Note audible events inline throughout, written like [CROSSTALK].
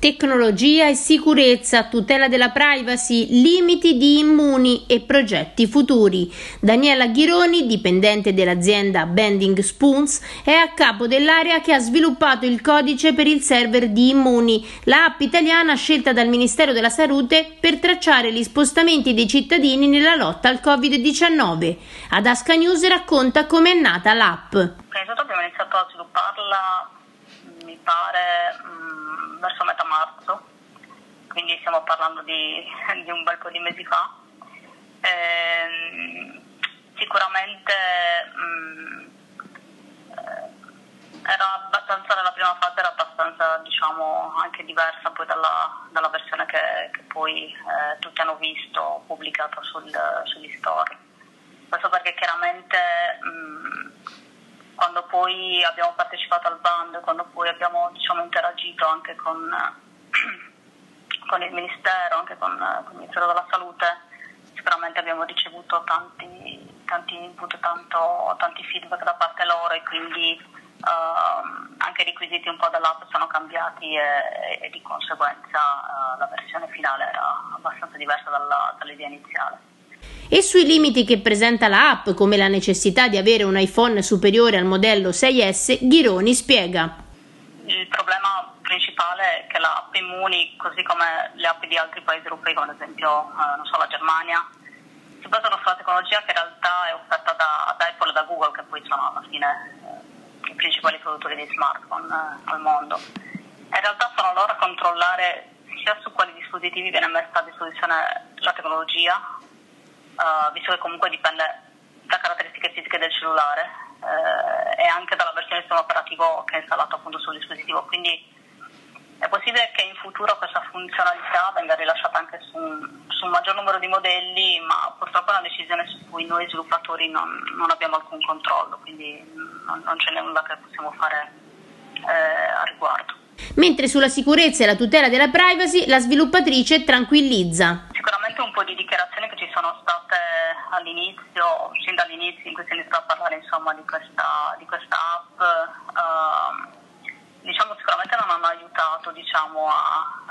Tecnologia e sicurezza, tutela della privacy, limiti di immuni e progetti futuri. Daniela Ghironi, dipendente dell'azienda Bending Spoons, è a capo dell'area che ha sviluppato il codice per il server di Immuni, l'app italiana scelta dal Ministero della Salute per tracciare gli spostamenti dei cittadini nella lotta al Covid-19. Ad Asca News racconta come è nata l'app. Abbiamo iniziato a svilupparla, mi pare verso metà marzo, quindi stiamo parlando di, [LAUGHS] di un bel po' di mesi fa. Eh, sicuramente mh, mm, era abbastanza, nella prima fase era abbastanza diciamo, anche diversa poi dalla, dalla versione che, che poi eh, tutti hanno visto pubblicata sul, sugli store. Questo perché chiaramente poi abbiamo partecipato al band, quando poi abbiamo diciamo, interagito anche con, [CLEARS THROAT] con, il Ministero, anche con, con, il Ministero della Salute, sicuramente abbiamo ricevuto tanti, tanti input, tanto, tanti feedback da parte loro e quindi uh, anche i requisiti un po' dell'app sono cambiati e, e di conseguenza uh, la versione finale era abbastanza diversa dalla, dall'idea iniziale e sui limiti che presenta la app, come la necessità di avere un iPhone superiore al modello 6S, Ghironi spiega. Il problema principale è che la app Immuni, così come le app di altri paesi europei, come ad esempio eh, so, la Germania, si basano sulla tecnologia che in realtà è offerta da, da Apple e da Google, che poi sono alla fine eh, i principali produttori di smartphone eh, al mondo. In realtà sono loro a controllare sia su quali dispositivi viene messa a disposizione la tecnologia, uh, visto che comunque dipende da caratteristiche fisiche del cellulare uh, e anche dalla versione del sistema operativo che è installato appunto sul dispositivo. Quindi è possibile che in futuro questa funzionalità venga rilasciata anche su un, su un maggior numero di modelli, ma purtroppo è una decisione su cui noi sviluppatori non, non abbiamo alcun controllo, quindi non, non c'è nulla che possiamo fare eh, a riguardo. Mentre sulla sicurezza e la tutela della privacy la sviluppatrice tranquillizza. Sicuramente un po' di dichiarazioni che ci sono state all'inizio, sin dall'inizio in cui si è iniziato a parlare insomma, di, questa, di questa app, uh, diciamo, sicuramente non hanno aiutato diciamo, a,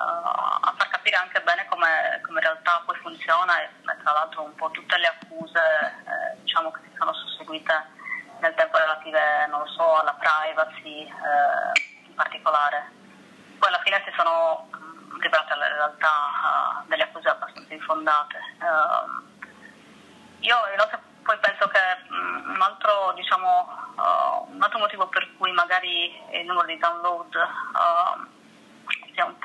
a, far capire anche bene come, come, in realtà poi funziona e tra l'altro un po' tutte le accuse eh, diciamo, che si sono susseguite nel tempo relative so, alla privacy eh, in particolare. Poi alla fine si sono rivelate in realtà uh, delle accuse abbastanza infondate. Uh, io inoltre poi penso che um, un, altro, diciamo, uh, un, altro, motivo per cui magari il numero di download uh, sia, un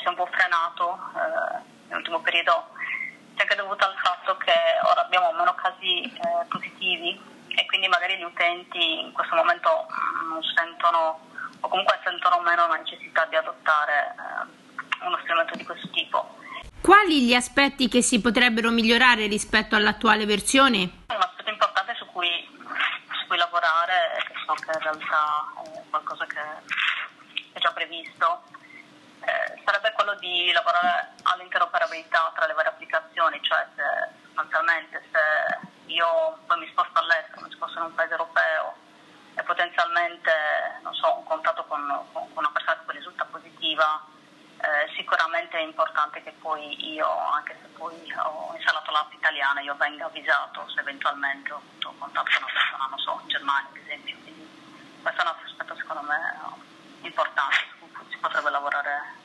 sia, un po', frenato uh, nell'ultimo periodo è anche dovuto al fatto che ora abbiamo meno casi eh, positivi e quindi magari gli utenti in questo momento non sentono o comunque sentono meno la necessità di adottare eh, uno strumento di questo tipo. Quali gli aspetti che si potrebbero migliorare rispetto all'attuale versione? Un aspetto importante su cui, su cui lavorare, che so che in realtà è qualcosa che è già previsto, eh, sarebbe quello di lavorare all'interoperabilità tra le varie applicazioni, cioè se sostanzialmente se io poi mi sposto all'estero, mi sposto in un paese europeo e potenzialmente so, ho un contatto con, con, una persona che poi risulta positiva, eh, sicuramente è importante che poi io, anche se poi ho installato l'app italiana, io venga avvisato se eventualmente ho avuto contatto con una persona, non so, in Germania ad esempio. Quindi questo è un aspetto secondo me importante su cui si potrebbe lavorare